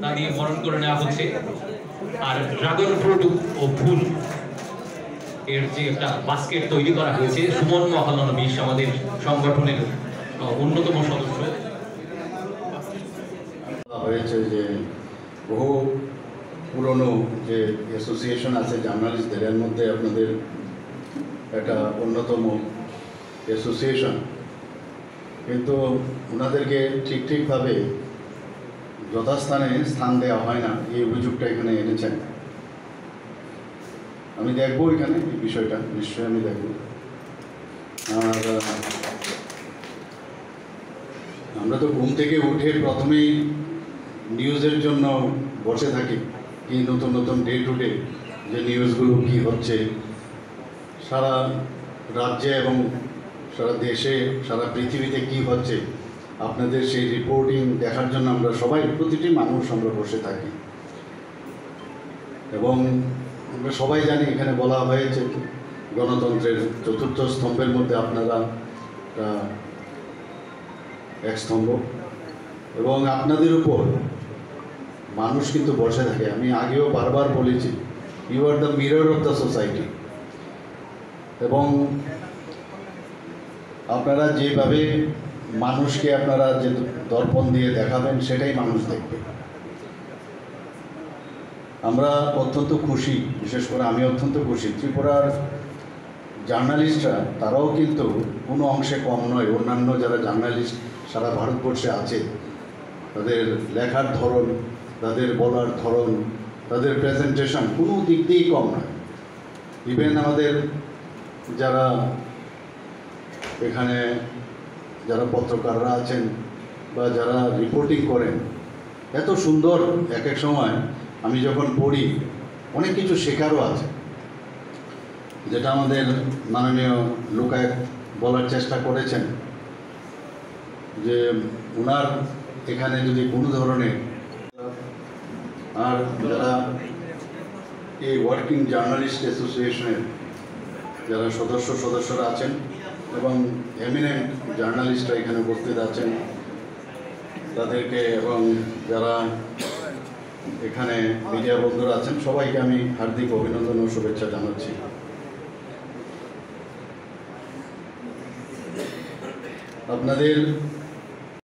তা দিয়ে বরণ করে নেওয়া হচ্ছে। আর ড্রাগন ফ্রুট ও ফুল এর যে একটা বাস্কেট তৈরি করা হয়েছে সুমন মহানবীশ আমাদের সংগঠনের অন্যতম সদস্য। হয়েছে যে বহু পুরনো যে অ্যাসোসিয়েশন আছে জার্নালিস্টদের এর মধ্যে আপনাদের একটা অন্যতম অ্যাসোসিয়েশন কিন্তু ওনাদেরকে ঠিক ঠিকভাবে যথাস্থানে স্থান দেওয়া হয় না, এই অভিযোগটা এখানে এনেছেন। আমি দেখব এখানে এই বিষয়টা, নিশ্চয়ই আমি দেখব। আর আমরা তো ঘুম থেকে উঠে প্রথমেই নিউজের জন্য বসে থাকি, কি নতুন নতুন ডে টু ডে যে নিউজগুলো কি হচ্ছে। সারা রাজ্যে এবং সারা দেশে, সারা পৃথিবীতে কি হচ্ছে আপনাদের সেই রিপোর্টিং দেখার জন্য আমরা সবাই, প্রতিটি মানুষ আমরা বসে থাকি। এবং আমরা সবাই জানি, এখানে বলা হয়েছে গণতন্ত্রের চতুর্থ স্তম্ভের মধ্যে আপনারা এক স্তম্ভ। এবং আপনাদের উপর মানুষ কিন্তু বসে থাকে। আমি আগেও বারবার বলেছি you are the mirror of the society এবং আপনারা যেভাবে মানুষকে আপনারা যে দর্পণ দিয়ে দেখাবেন, সেটাই মানুষ দেখবে। আমরা অত্যন্ত খুশি, বিশেষ করে আমি অত্যন্ত খুশি। ত্রিপুরার জার্নালিস্টরা, তারাও কিন্তু কোনো অংশে কম নয়। অন্যান্য যারা জার্নালিস্ট সারা ভারতবর্ষে আছে, তাদের লেখার ধরন, তাদের বলার ধরন, তাদের প্রেজেন্টেশন কোনো দিক দিয়েই কম নয়। ইভেন আমাদের যারা এখানে যারা পত্রকাররা আছেন বা যারা রিপোর্টিং করেন, এত সুন্দর এক এক সময় আমি যখন পড়ি, অনেক কিছু শেখারও আছে। যেটা আমাদের মাননীয় লোকায়ত বলার চেষ্টা করেছেন যে ওনার এখানে যদি কোনো ধরনের আর যারা এই ওয়ার্কিং জার্নালিস্ট অ্যাসোসিয়েশনের যারা সদস্য সদস্যরা আছেন এবং এমিনেন্ট জার্নালিস্টরা এখানে উপস্থিত আছেন তাদেরকে এবং যারা এখানে মিডিয়া বন্ধুরা আছেন, সবাইকে আমি হার্দিক অভিনন্দন ও শুভেচ্ছা জানাচ্ছি। আপনাদের